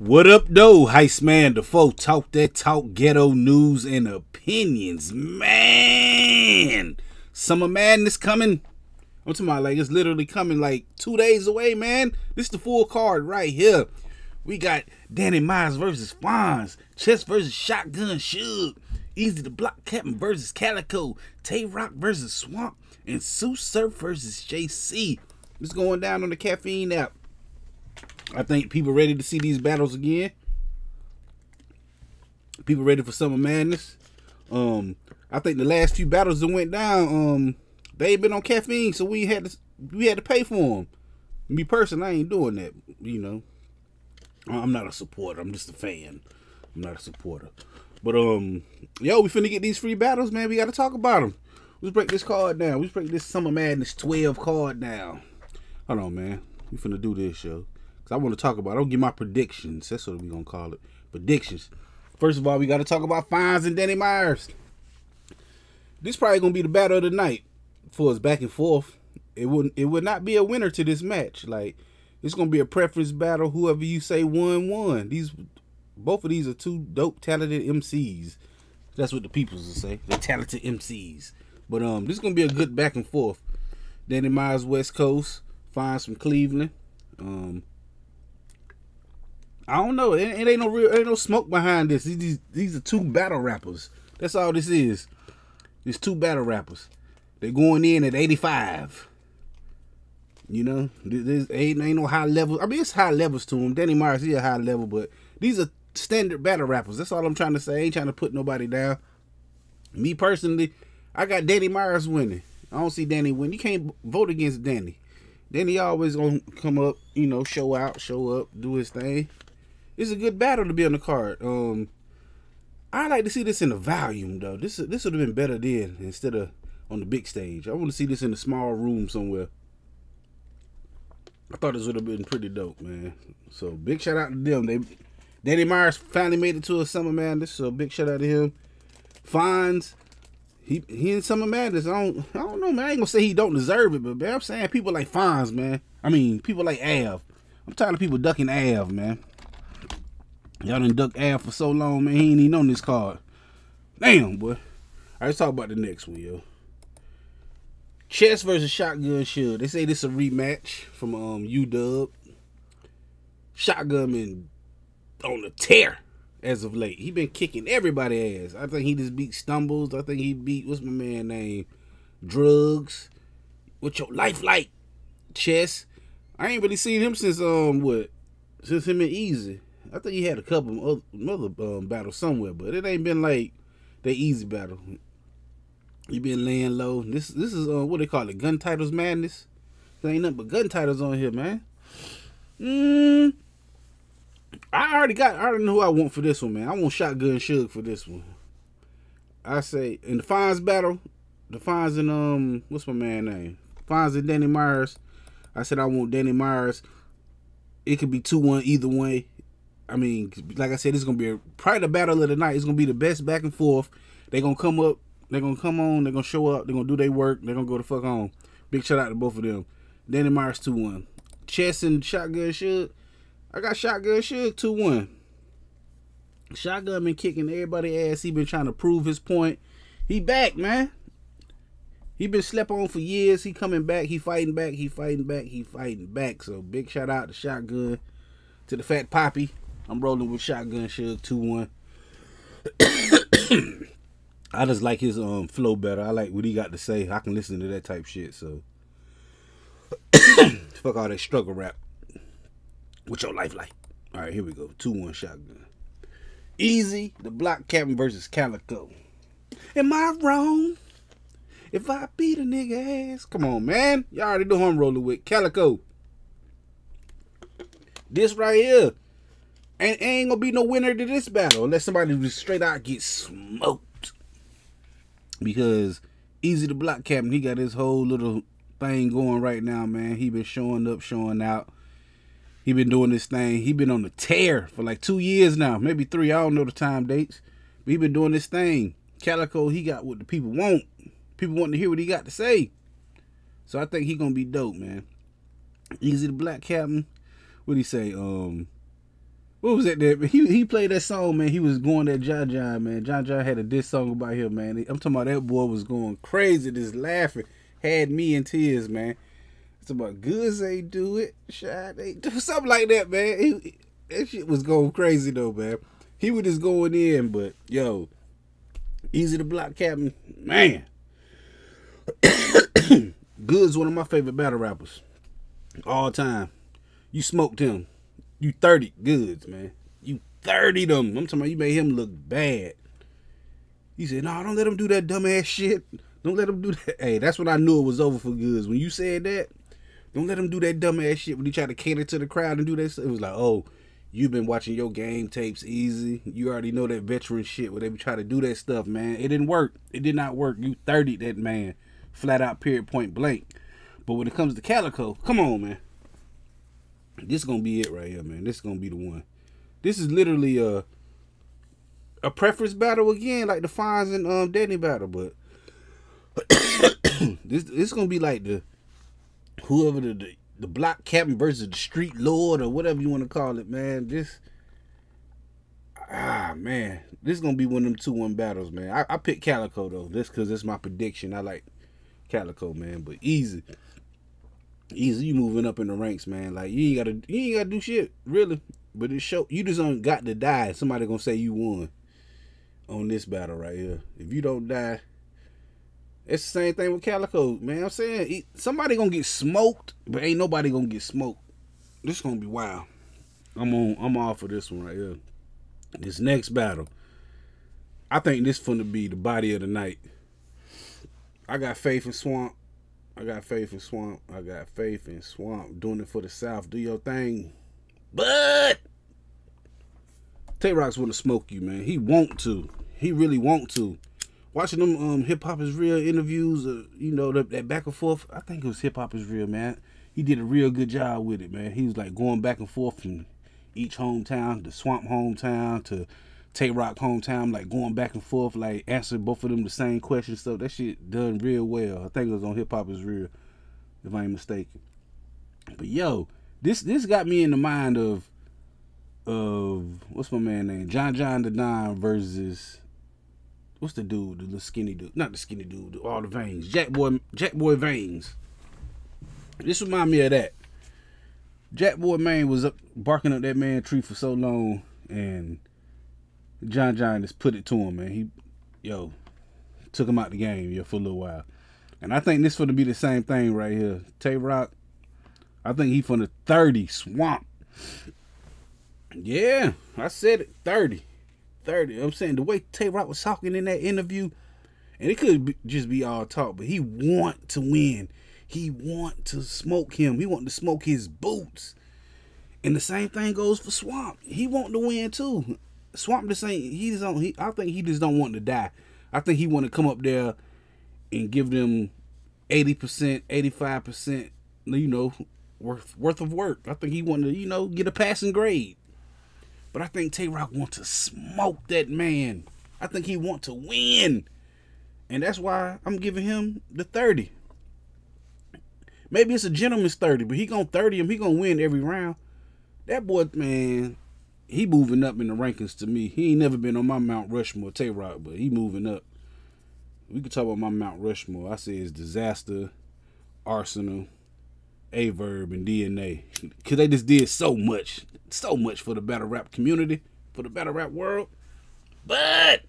What up, though? Heist Man Da Foe talk that talk, ghetto news and opinions. Man, summer madness coming. I'm talking about like it's literally coming like two days away, man. This is the full card right here. We got Danny Myers versus Fonz, Chess versus Shotgun Suge, Easy the Block Captain versus Calicoe, Tay Roc versus Swamp, and Tsu Surf versus JC. It's going down on the caffeine app. I think people ready to see these battles again. People ready for summer madness. Um, I think the last few battles that went down, um, they been on caffeine, so we had to we had to pay for them. Me personally, I ain't doing that. You know, I'm not a supporter. I'm just a fan. I'm not a supporter. But um, yo, we finna get these free battles, man. We got to talk about them. Let's break this card down. Let's break this Summer Madness 12 card down. Hold on, man. We finna do this, yo. Cause I want to talk about. I don't give my predictions. That's what we gonna call it. Predictions. First of all, we got to talk about Fonz and Danny Myers. This probably gonna be the battle of the night for us back and forth. It wouldn't. It would not be a winner to this match. Like it's gonna be a preference battle. Whoever you say won, won. These, both of these are two dope, talented MCs. That's what the peoples will say. They're talented MCs. But um, this is gonna be a good back and forth. Danny Myers, West Coast, Fonz from Cleveland. Um, I don't know. It, it ain't no real, ain't no smoke behind this. These, these, these are two battle rappers. That's all this is. These two battle rappers. They're going in at 85. You know, there's ain't, ain't no high level. I mean, it's high levels to them. Danny Myers, he a high level, but these are standard battle rappers. That's all I'm trying to say. I ain't trying to put nobody down. Me personally, I got Danny Myers winning. I don't see Danny win. You can't vote against Danny. Danny always gonna come up, you know, show out, show up, do his thing. It's a good battle to be on the card. Um, I like to see this in the volume though. This this would have been better then instead of on the big stage. I want to see this in a small room somewhere. I thought this would have been pretty dope, man. So big shout out to them. They Danny Myers finally made it to a summer madness, so big shout out to him. Fonz, he he in summer madness. I don't I don't know, man. I ain't gonna say he don't deserve it, but man, I'm saying people like Fonz, man. I mean people like Av. I'm tired of people ducking Av, man. Y'all done duck Av for so long, man. He ain't even on this card. Damn, boy. All right, let's talk about the next one, yo. Chess versus Shotgun Suge. They say this is a rematch from um UW. Shotgun been on the tear as of late. He been kicking everybody ass. I think he just beat Stumbles. I think he beat what's my man name? Drugs. What your life like? Chess. I ain't really seen him since um what? Since him and Easy. I think he had a couple other, um, battles somewhere, but it ain't been like the easy battle. He been laying low. This this is uh, what they call it, gun titles madness. There ain't nothing but gun titles on here, man. Mm, I already got. I already know who I want for this one, man. I want Shotgun Suge for this one. I say in the Fonz battle, the Fonz and um, what's my man name? Fonz and Danny Myers. I said I want Danny Myers. It could be two one either way. I mean, like I said, it's gonna be a, probably the battle of the night. It's gonna be the best back and forth. They gonna come up. They're gonna come on. They're gonna show up. They're gonna do their work. They're gonna go the fuck on. Big shout out to both of them. Danny Myers two one. Chess and Shotgun Suge. I got Shotgun Suge two one. Shotgun been kicking everybody ass. He been trying to prove his point. He back, man. He been slept on for years. He coming back. He fighting back. He fighting back. He fighting back. So big shout out to Shotgun, to the Fat Poppy. I'm rolling with Shotgun Suge 2 1. I just like his um flow better. I like what he got to say. I can listen to that type shit. So fuck all that struggle rap. What's your life like? All right, here we go. 2 1 Shotgun. Easy, the block captain versus Calicoe. Am I wrong? If I beat a nigga ass, come on, man. Y'all already know who I'm rolling with. Calicoe. This right here ain't, ain't gonna be no winner to this battle unless somebody just straight out gets smoked. Because Easy the Block Captain, he got his whole little thing going right now, man. He been showing up, showing out. He been doing this thing. He been on the tear for like two years now, maybe three. I don't know the time dates. But he been doing this thing. Calicoe, he got what the people want. People want to hear what he got to say. So I think he gonna be dope, man. Easy the Black Captain. What he say? Um, what was that? That he he played that song, man. He was going that John John, man. John John had a diss song about him, man. I'm talking about that boy was going crazy, just laughing, had me in tears, man. It's about goods they do it, shot they do something like that, man. He, that shit was going crazy though, man. He was just going in, but yo, easy to block, Captain, man. Goodz one of my favorite battle rappers, all time. You smoked him you 30 Goodz, man. You 30 them. I'm talking about you made him look bad. He said, no, don't let him do that dumbass shit. Don't let him do that. Hey, that's when I knew it was over for Goodz. When you said that, don't let him do that dumbass shit when he tried to cater to the crowd and do that stuff. It was like, oh, you've been watching your game tapes easy. You already know that veteran shit where they try to do that stuff, man. It didn't work. It did not work. You 30 that man. Flat out period point blank. But when it comes to Calicoe, come on, man. This is gonna be it right here, man. This is gonna be the one. This is literally a a preference battle again, like the Fonz and um Danny battle, but this this gonna be like the whoever the, the the block captain versus the street lord or whatever you want to call it, man. This ah man, this is gonna be one of them two one battles, man. I, I picked Calicoe though, this because it's my prediction. I like Calicoe, man, but easy easy you moving up in the ranks, man. Like you ain't gotta you ain't gotta do shit, really. But it show you just don't got to die. Somebody gonna say you won on this battle right here. If you don't die, it's the same thing with Calicoe, man. I'm saying somebody gonna get smoked, but ain't nobody gonna get smoked. This gonna be wild. I'm on. I'm off for this one right here. This next battle, I think this gonna be the body of the night. I got faith in Swamp. I got faith in Swamp. I got faith in Swamp doing it for the South. Do your thing. But Tay Roc's want to smoke you, man. He want to. He really want to. Watching them um, hip hop is real interviews, uh, you know that, that back and forth. I think it was hip hop is real, man. He did a real good job with it, man. He was like going back and forth from each hometown, to Swamp hometown to Tay Roc hometown, like going back and forth, like answering both of them the same question stuff. That shit done real well. I think it was on Hip Hop is Real, if I ain't mistaken. But yo, this this got me in the mind of of what's my man name? John John Da Don versus what's the dude, the little skinny dude, not the skinny dude, all the veins, Jack Boy, Jack Boy veins. This remind me of that. Jack Boy man was up barking up that man tree for so long, and John John just put it to him, man. He, yo, took him out the game, yeah, for a little while. And I think this for to be the same thing right here. Tay Roc, I think he from the 30 swamp. Yeah, I said it, 30. 30. I'm saying the way Tay Roc was talking in that interview, and it could be, just be all talk, but he want to win. He want to smoke him. He want to smoke his boots. And the same thing goes for Swamp. He want to win too. Swamp just ain't he just don't he I think he just don't want to die. I think he want to come up there and give them 80%, 85%, you know, worth worth of work. I think he want to, you know, get a passing grade. But I think Tay Roc want to smoke that man. I think he want to win. And that's why I'm giving him the 30. Maybe it's a gentleman's 30, but he gonna 30 him. He gonna win every round. That boy, man, he moving up in the rankings to me. He ain't never been on my Mount Rushmore, Tay Roc, but he moving up. We could talk about my Mount Rushmore. I say it's Dizaster, arsenal, Aye Verb, and DNA. Cause they just did so much, so much for the battle rap community, for the battle rap world. But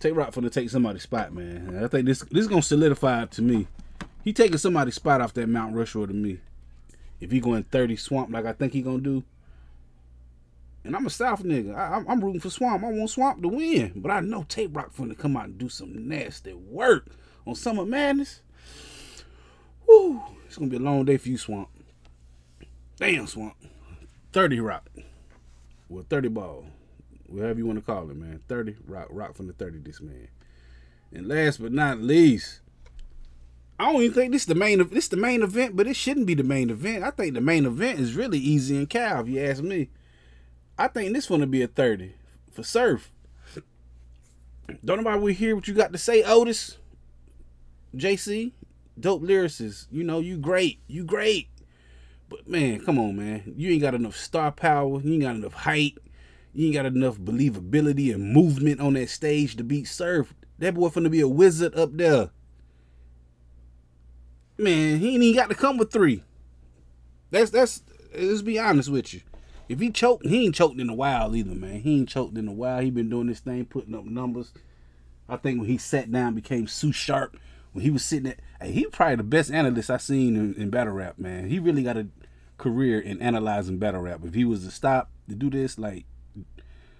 Tay Roc finna take somebody's spot, man. I think this this is gonna solidify to me. He taking somebody's spot off that Mount Rushmore to me. If he going 30 swamp like I think he gonna do, and I'm a South nigga. I, am rooting for Swamp. I want Swamp to win. But I know Tay Roc finna come out and do some nasty work on Summer Madness. Woo! It's gonna be a long day for you, Swamp. Damn, Swamp. 30 Rock. Well, 30 ball. Whatever you want to call it, man. 30 Rock. Roc from the 30, this man. And last but not least, I don't even think this is the main this is the main event, but it shouldn't be the main event. I think the main event is really easy and Cal, if you ask me. I think this to be a 30 for Surf. Don't nobody we hear what you got to say, Otis. JC, dope lyricist. You know, you great. You great. But man, come on, man. You ain't got enough star power. You ain't got enough height. You ain't got enough believability and movement on that stage to beat Surf. That boy finna be a wizard up there. Man, he ain't even got to come with three. That's that's let's be honest with you. If he choked, he ain't choked in a while either, man. He ain't choked in a while. He been doing this thing, putting up numbers. I think when he sat down, became Sue Sharp. When he was sitting at, hey, he probably the best analyst I seen in, in battle rap, man. He really got a career in analyzing battle rap. If he was to stop to do this, like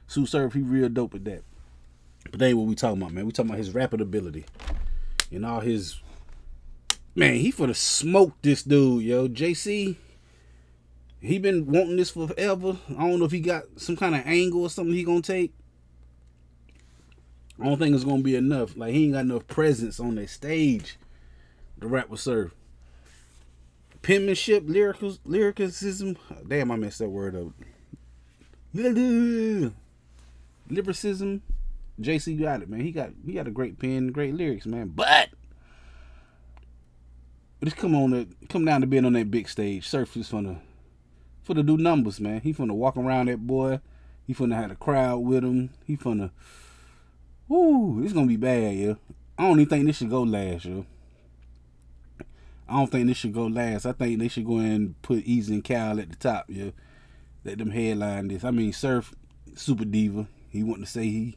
Tsu Surf, he real dope at that. But that ain't what we talking about, man. We talking about his rapid ability and all his man. He for the smoke this dude, yo. JC, he been wanting this forever. I don't know if he got some kind of angle or something he gonna take. I don't think it's gonna be enough. Like he ain't got enough presence on that stage The rap with Surf. Penmanship, lyrical, lyricism. Damn, I messed that word up. Lyricism. JC got it, man. He got he got a great pen, great lyrics, man. But it's come on to come down to being on that big stage. Surf is gonna for to do numbers, man. He finna walk around that boy. He finna have a crowd with him. He finna. Woo, it's gonna be bad, yeah. I don't even think this should go last, yo. I don't think this should go last. I think they should go and put Easy and Cal at the top, yeah. Let them headline this. I mean, Surf, super diva. He want to say he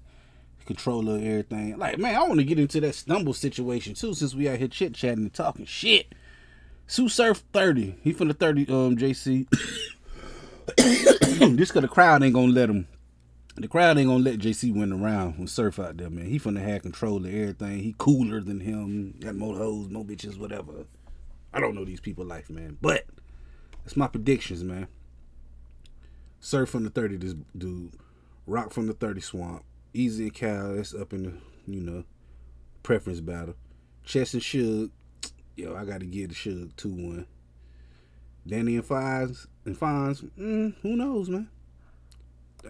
controller of everything. Like, man, I want to get into that stumble situation too, since we out here chit chatting and talking shit. Tsu Surf 30. He from the 30 um JC. Just cause the crowd ain't gonna let him. The crowd ain't gonna let JC win around with Surf out there, man. He finna have control of everything. He cooler than him. Got more hoes, more bitches, whatever. I don't know these people life, man. But that's my predictions, man. Surf from the 30, this dude. Roc from the 30 swamp. Easy and Cal, that's up in the, you know, preference battle. Chess and Suge, yo, I gotta give the Suge 2-1. Danny and Fonz and Fonz, mm, who knows, man?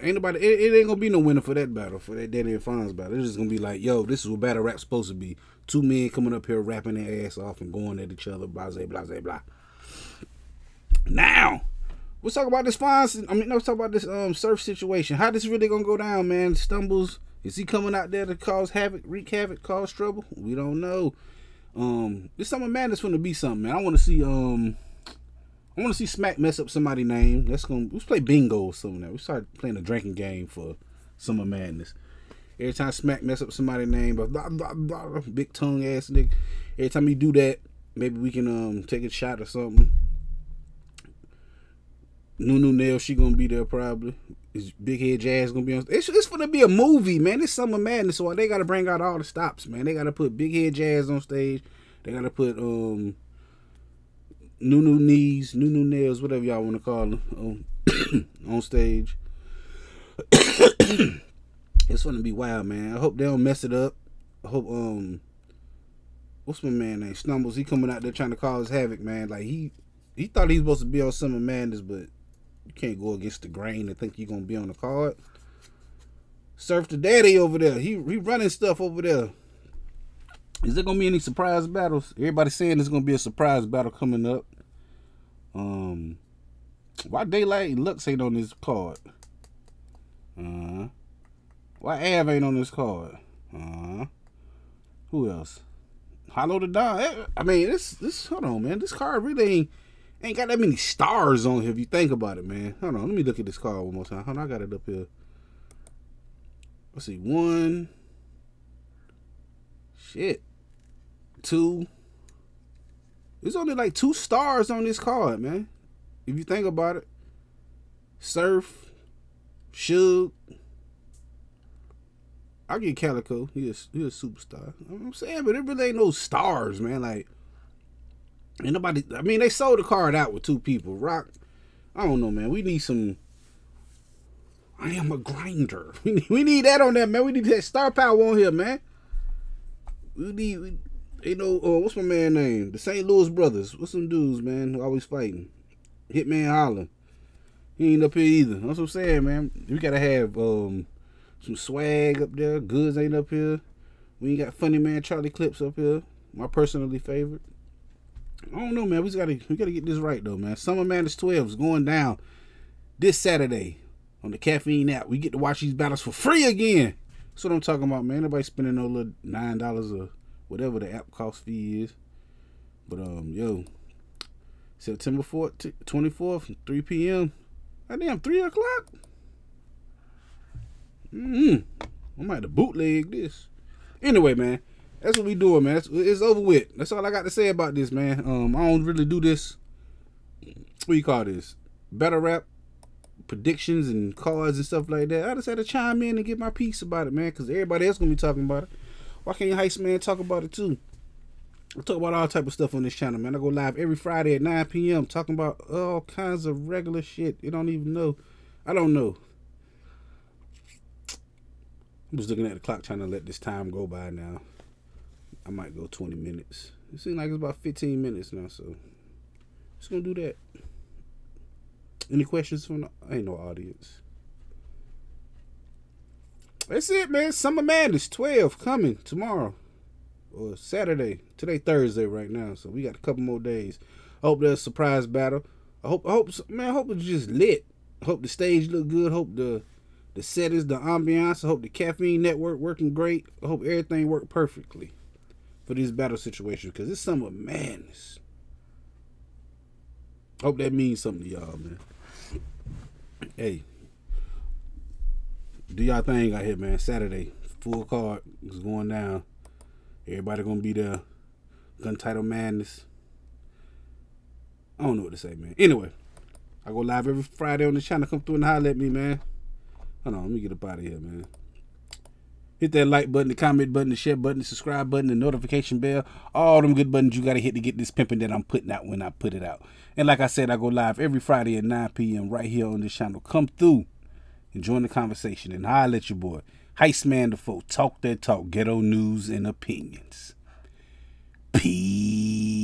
Ain't nobody. It, it, ain't gonna be no winner for that battle, for that Danny and Fonz battle. It's just gonna be like, yo, this is what battle rap's supposed to be. Two men coming up here rapping their ass off and going at each other, blah, blah, blah, blah. Now, let's talk about this Fonz. I mean, let's talk about this um surf situation. How this really gonna go down, man? Stumbles. Is he coming out there to cause havoc, wreak havoc, cause trouble? We don't know. Um, this summer madness gonna be something, man. I want to see um I want to see Smack mess up somebody's name. Let's go. Let's play bingo or something. Like we start playing a drinking game for Summer Madness. Every time Smack mess up somebody's name, blah, blah, blah, big tongue ass nigga. Every time you do that, maybe we can um take a shot or something. Nunu Nail, she gonna be there probably. Is Big Head Jazz gonna be on? It's it's gonna be a movie, man. It's Summer Madness, so they gotta bring out all the stops, man. They gotta put Big Head Jazz on stage. They gotta put um new new knees, new new nails, whatever y'all want to call them, on, on stage. it's gonna be wild, man. I hope they don't mess it up. I hope um, what's my man name? Stumbles. He coming out there trying to cause havoc, man. Like he he thought he was supposed to be on Summer Madness, but you can't go against the grain and think you're gonna be on the card. Surf the daddy over there. He he running stuff over there. Is there gonna be any surprise battles? Everybody saying there's gonna be a surprise battle coming up. Um, why Daylyt and Lux ain't on this card? Uh, why Av ain't on this card? Uh, who else? Hollow Da Don. Eh, I mean, this this hold on, man. This card really ain't ain't got that many stars on here. If you think about it, man. Hold on, let me look at this card one more time. Hold on, I got it up here. Let's see, one. Shit two. There's only like two stars on this card, man. If you think about it. Surf, Suge. I get Calicoe. He is he a superstar. I'm saying, but it really ain't no stars, man. Like, ain't nobody. I mean, they sold the card out with two people. Roc. I don't know, man. We need some. I am a grinder. We need, we need that on that, man. We need that star power on here, man. We need. We, you know, uh, what's my man name? The St. Louis brothers. What's some dudes, man, always fighting? Hitman Holler. He ain't up here either. That's what I'm saying, man. We gotta have um some swag up there. Goodz ain't up here. We ain't got funny man Charlie Clips up here. My personally favorite. I don't know, man. We gotta we gotta get this right though, man. Summer Madness 12 is going down this Saturday on the caffeine app. We get to watch these battles for free again. That's what I'm talking about, man. Nobody spending no little nine dollars or whatever the app cost fee is. But um, yo, September 4th, 24th, 3 p.m. Goddamn, 3 o'clock? Mm-hmm. I might have to bootleg this. Anyway, man, that's what we doing, man. It's, it's, over with. That's all I got to say about this, man. Um, I don't really do this. What do you call this? Battle rap predictions and cards and stuff like that. I just had to chime in and get my piece about it, man, because everybody else gonna be talking about it. Why can't Heist Man talk about it too? I talk about all type of stuff on this channel, man. I go live every Friday at 9 p.m. talking about all kinds of regular shit. You don't even know. I don't know. I'm just looking at the clock trying to let this time go by now. I might go 20 minutes. It seems like it's about 15 minutes now, so just gonna do that. Any questions from the, ain't no audience. That's it, man. Summer Madness 12 coming tomorrow or Saturday. Today Thursday right now, so we got a couple more days. Hope there's a surprise battle. I hope, I hope, man, I hope it's just lit. Hope the stage look good. Hope the the settings, the ambiance. I hope the caffeine network working great. I hope everything worked perfectly for this battle situation because it's summer madness. Hope that means something to y'all, man. Hey, do y'all thing out here, man. Saturday, full card is going down. Everybody gonna be there. Gun title madness. I don't know what to say, man. Anyway, I go live every Friday on the channel. Come through and holler at me, man. Hold on, let me get up out of here, man. Hit that like button, the comment button, the share button, the subscribe button, the notification bell. All them good buttons you got to hit to get this pimping that I'm putting out when I put it out. And like I said, I go live every Friday at 9 p.m. right here on this channel. Come through and join the conversation. And I'll let your boy, Heist Man Da Foe. Talk that talk, ghetto news and opinions. Peace.